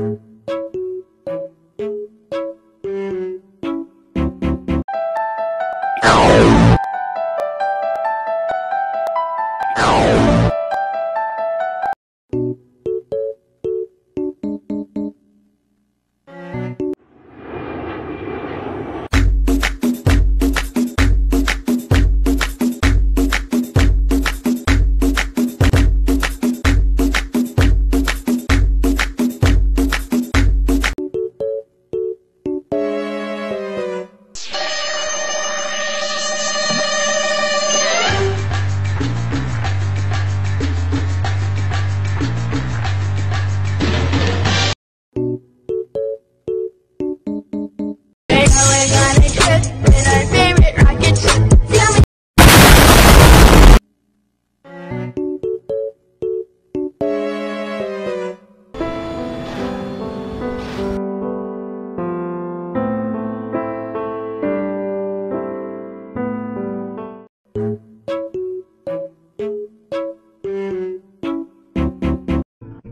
Oh!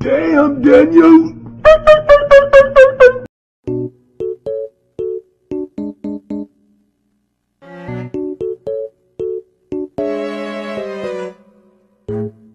Damn, Daniel! Thank